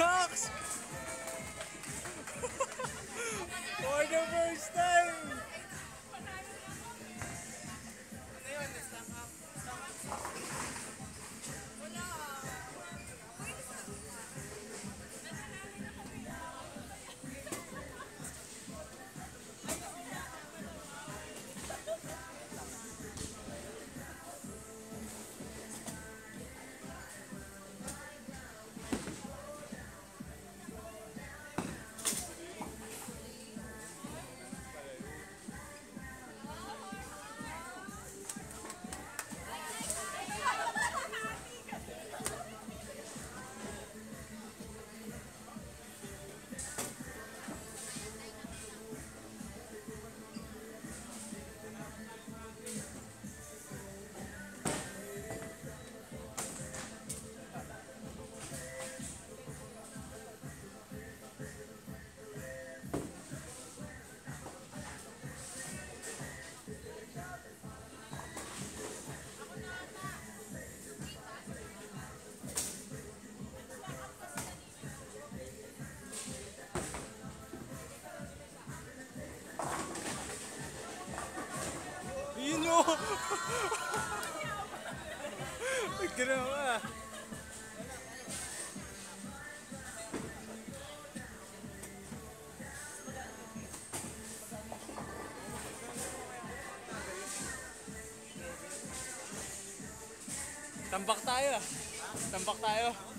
Cox! Ginawa! Tambak tayo. Tambak tayo.